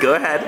Go ahead.